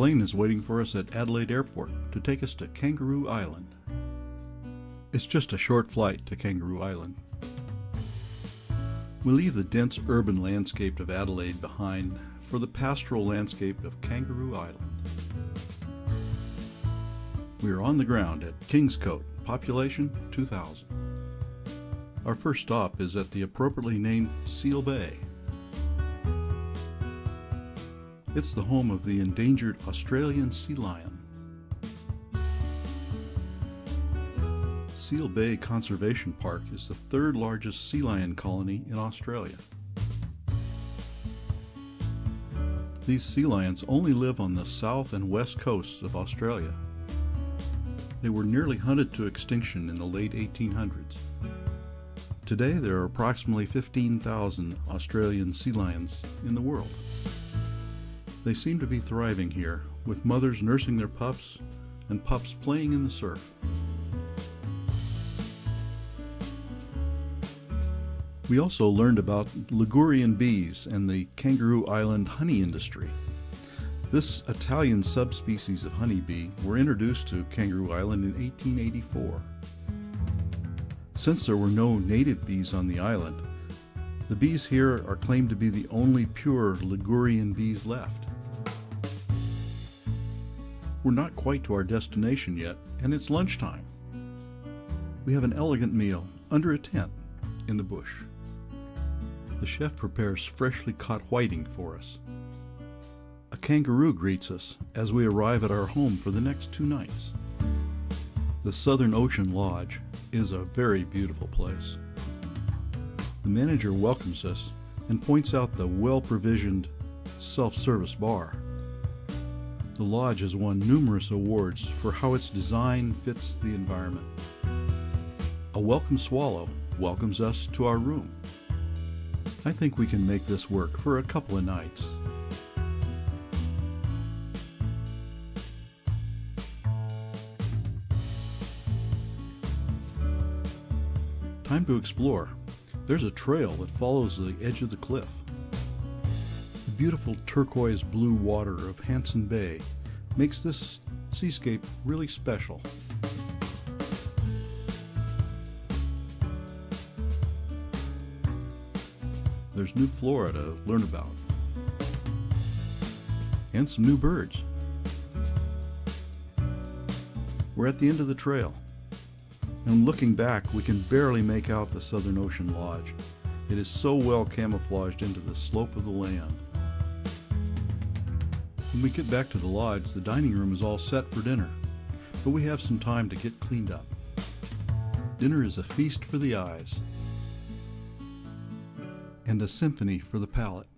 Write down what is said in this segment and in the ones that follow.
plane is waiting for us at Adelaide Airport to take us to Kangaroo Island. It's just a short flight to Kangaroo Island. We leave the dense urban landscape of Adelaide behind for the pastoral landscape of Kangaroo Island. We are on the ground at Kingscote, population 2,000. Our first stop is at the appropriately named Seal Bay. It's the home of the endangered Australian sea lion. Seal Bay Conservation Park is the third largest sea lion colony in Australia. These sea lions only live on the south and west coasts of Australia. They were nearly hunted to extinction in the late 1800s. Today there are approximately 15,000 Australian sea lions in the world. They seem to be thriving here, with mothers nursing their pups and pups playing in the surf. We also learned about Ligurian bees and the Kangaroo Island honey industry. This Italian subspecies of honeybee were introduced to Kangaroo Island in 1884. Since there were no native bees on the island, the bees here are claimed to be the only pure Ligurian bees left. We're not quite to our destination yet, and it's lunchtime. We have an elegant meal under a tent in the bush. The chef prepares freshly caught whiting for us. A kangaroo greets us as we arrive at our home for the next two nights. The Southern Ocean Lodge is a very beautiful place. The manager welcomes us and points out the well provisioned self service bar. The lodge has won numerous awards for how its design fits the environment. A welcome swallow welcomes us to our room. I think we can make this work for a couple of nights. Time to explore. There's a trail that follows the edge of the cliff. Beautiful turquoise blue water of Hanson Bay makes this seascape really special. There's new flora to learn about, and some new birds. We're at the end of the trail, and looking back, we can barely make out the Southern Ocean Lodge. It is so well camouflaged into the slope of the land. When we get back to the lodge, the dining room is all set for dinner, but we have some time to get cleaned up. Dinner is a feast for the eyes and a symphony for the palate.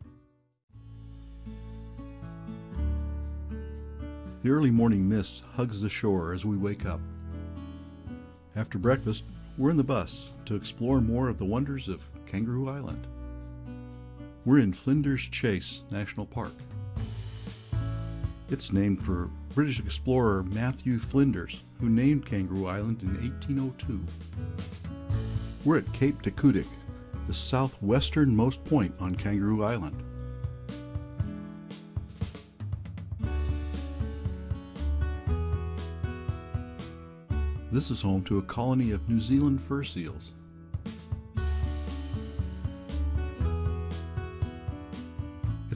The early morning mist hugs the shore as we wake up. After breakfast, we're in the bus to explore more of the wonders of Kangaroo Island. We're in Flinders Chase National Park. It's named for British explorer Matthew Flinders, who named Kangaroo Island in 1802. We're at Cape du Couedic, the southwesternmost point on Kangaroo Island. This is home to a colony of New Zealand fur seals.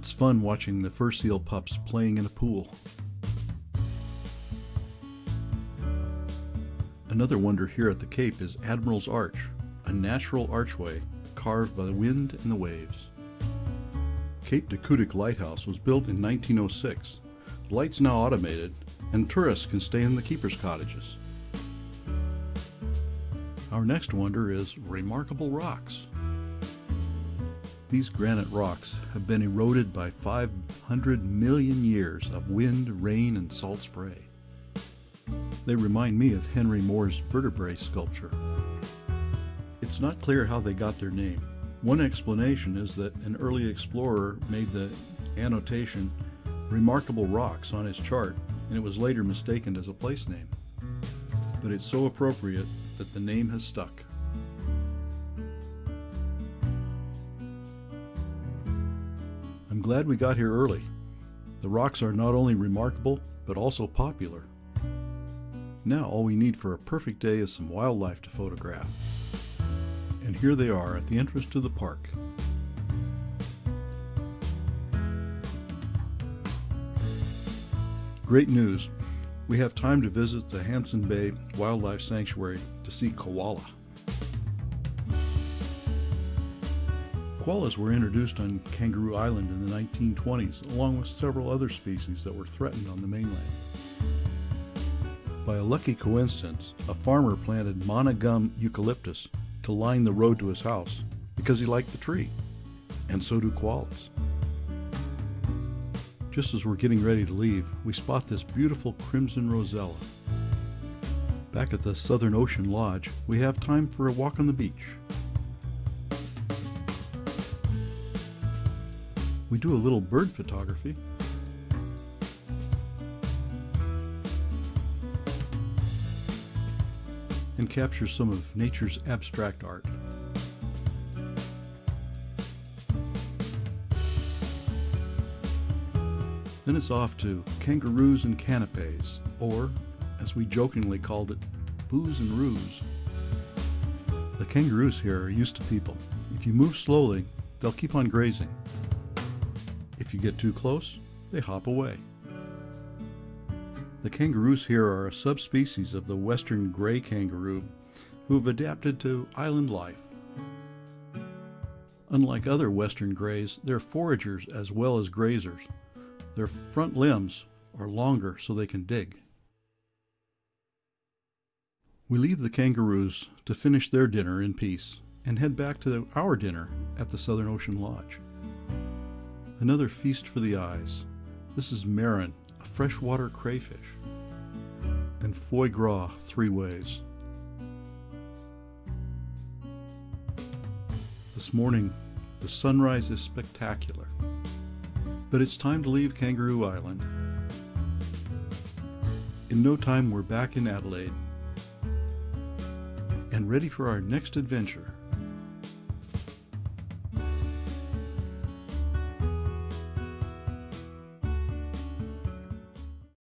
It's fun watching the fur seal pups playing in a pool. Another wonder here at the Cape is Admiral's Arch, a natural archway carved by the wind and the waves. Cape Couedic Lighthouse was built in 1906. The light's now automated, and tourists can stay in the keeper's cottages. Our next wonder is Remarkable Rocks. These granite rocks have been eroded by 500 million years of wind, rain, and salt spray. They remind me of Henry Moore's vertebrae sculpture. It's not clear how they got their name. One explanation is that an early explorer made the annotation Remarkable Rocks on his chart, and it was later mistaken as a place name. But it's so appropriate that the name has stuck. Glad we got here early. The rocks are not only remarkable, but also popular. Now all we need for a perfect day is some wildlife to photograph. And here they are at the entrance to the park. Great news! We have time to visit the Hanson Bay Wildlife Sanctuary to see koala. Koalas were introduced on Kangaroo Island in the 1920s, along with several other species that were threatened on the mainland. By a lucky coincidence, a farmer planted manna gum eucalyptus to line the road to his house because he liked the tree, and so do koalas. Just as we're getting ready to leave, we spot this beautiful crimson rosella. Back at the Southern Ocean Lodge, we have time for a walk on the beach. We do a little bird photography. And capture some of nature's abstract art. Then it's off to kangaroos and canapes, or, as we jokingly called it, booze and roos. The kangaroos here are used to people. If you move slowly, they'll keep on grazing. If you get too close, they hop away. The kangaroos here are a subspecies of the western gray kangaroo who have adapted to island life. Unlike other western grays, they're foragers as well as grazers. Their front limbs are longer so they can dig. We leave the kangaroos to finish their dinner in peace and head back to our dinner at the Southern Ocean Lodge. Another feast for the eyes. This is marron, a freshwater crayfish, and foie gras three ways. This morning, the sunrise is spectacular. But it's time to leave Kangaroo Island. In no time, we're back in Adelaide and ready for our next adventure.